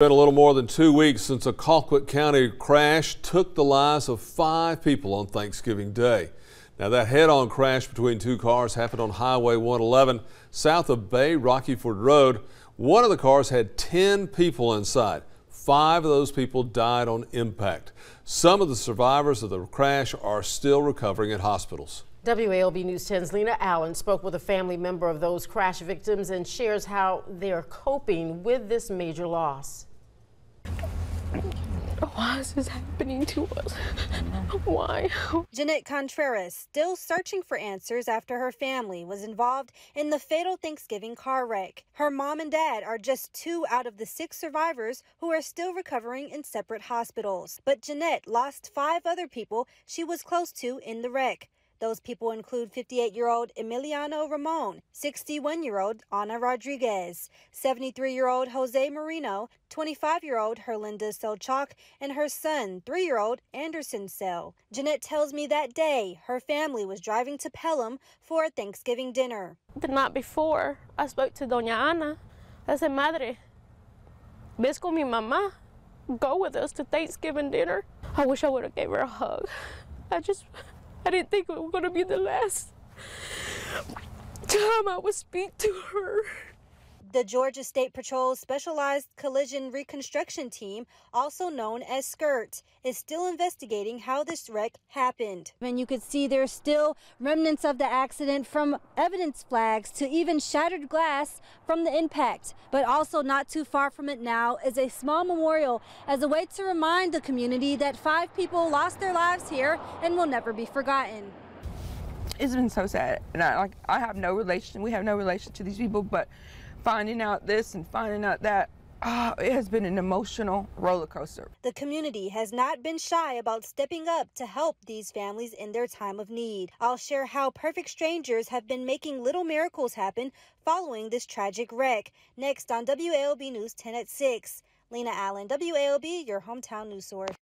It's been a little more than two weeks since a Colquitt County crash took the lives of five people on Thanksgiving Day. Now that head-on crash between two cars happened on Highway 111 south of Bay Rockyford Road. One of the cars had 10 people inside. Five of those people died on impact. Some of the survivors of the crash are still recovering at hospitals. WALB News 10's Lena Allen spoke with a family member of those crash victims and shares how they're coping with this major loss. Why is this happening to us? Mm-hmm. Why? Jeanette Contreras still searching for answers after her family was involved in the fatal Thanksgiving car wreck. Her mom and dad are just two out of the six survivors who are still recovering in separate hospitals. But Jeanette lost five other people she was close to in the wreck. Those people include 58 year old Emiliano Ramon, 61 year old Ana Rodriguez, 73 year old Jose Marino, 25 year old Herlinda Selchak, and her son, 3 year old Anderson Sell. Jeanette tells me that day her family was driving to Pelham for a Thanksgiving dinner. The night before, I spoke to Doña Ana. I said, Madre, ves con mi mamá. Go with us to Thanksgiving dinner. I wish I would have gave her a hug. I just I didn't think it was going to be the last time I would speak to her. The Georgia State Patrol's Specialized Collision Reconstruction Team, also known as SCRT, is still investigating how this wreck happened. And you could see there's still remnants of the accident from evidence flags to even shattered glass from the impact. But also not too far from it now is a small memorial as a way to remind the community that five people lost their lives here and will never be forgotten it's been so sad and I like I have no relation we have no relation to these people but finding out this and finding out that, oh, it has been an emotional roller coaster. The community has not been shy about stepping up to help these families in their time of need. I'll share how perfect strangers have been making little miracles happen following this tragic wreck. Next on WALB News 10 at 6. Lena Allen, WALB, your hometown news source.